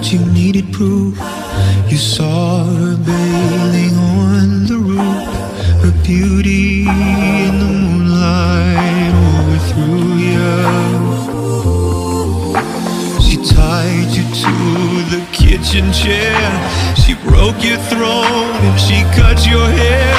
but you needed proof. You saw her bathing on the roof, her beauty in the moonlight overthrew you. She tied you to the kitchen chair, she broke your throne, and she cut your hair.